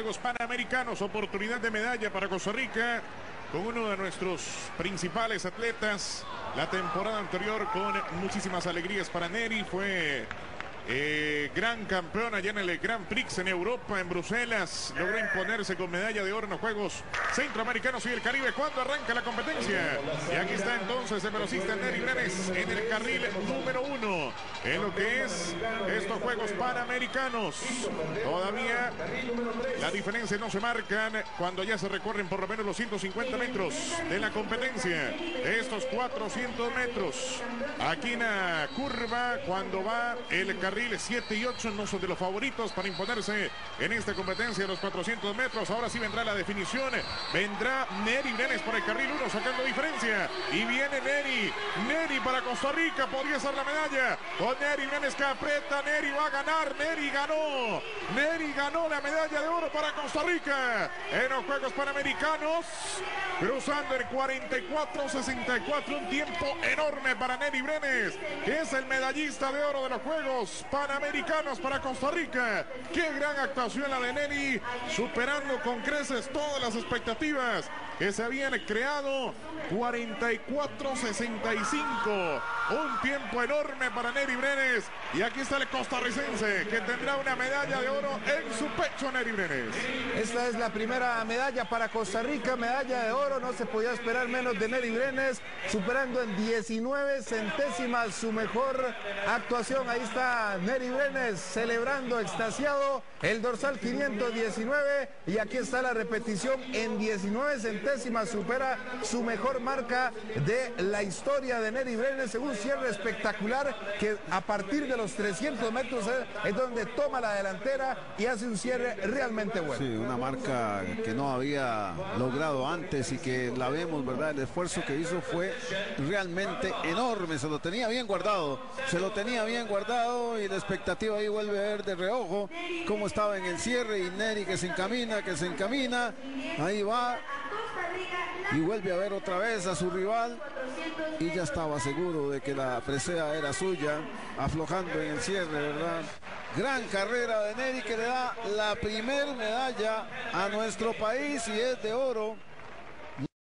Juegos Panamericanos, oportunidad de medalla para Costa Rica con uno de nuestros principales atletas. La temporada anterior con muchísimas alegrías para Neri fue eh, gran campeón allá en el Grand Prix en Europa, en Bruselas. Logró imponerse con medalla de oro en los Juegos Centroamericanos y el Caribe. cuando arranca la competencia? Y aquí está entonces el velocista Neri Brenes en el carril número uno en lo que es estos Juegos Panamericanos. Todavía la diferencia no se marcan cuando ya se recorren por lo menos los 150 metros de la competencia. Estos 400 metros. Aquí en la curva cuando va el carril 7 y 8 no son de los favoritos para imponerse en esta competencia de los 400 metros. Ahora sí vendrá la definición. Vendrá Neri Brenes por el carril 1 sacando diferencia. Y viene Neri. Neri para Costa Rica. Podría ser la medalla. Con Neri Brenes que aprieta. Neri va a ganar. Neri ganó. Neri ganó la medalla de oro para Costa Rica en los Juegos Panamericanos. Cruzando el 44-64. Un tiempo enorme para Neri Brenes, que es el medallista de oro de los Juegos Panamericanos para Costa Rica. Qué gran actuación la de Neri, superando con creces todas las expectativas que se habían creado. 44-65. Un tiempo enorme para Neri Brenes. Y aquí está el costarricense que tendrá una medalla de oro en su pecho, Neri Brenes. Esta es la primera medalla para Costa Rica, medalla de oro. No se podía esperar menos de Neri Brenes, superando en 19 centésimas su mejor actuación. Ahí está Neri Brenes celebrando extasiado el dorsal 519 y aquí está la repetición en 19 centésimas supera su mejor marca de la historia de Neri Brenes en un cierre espectacular que a partir de los 300 metros es donde toma la delantera y hace un cierre realmente bueno. Sí, una marca que no había logrado antes y que la vemos, ¿verdad? El esfuerzo que hizo fue realmente enorme, se lo tenía bien guardado, se lo tenía bien guardado y la expectativa ahí vuelve a ver de reojo cómo estaba en el cierre y Neri que se encamina, que se encamina, ahí va y vuelve a ver otra vez a su rival y ya estaba seguro de que la presea era suya, aflojando en el cierre, ¿verdad? Gran carrera de Neri que le da la primer medalla a nuestro país y es de oro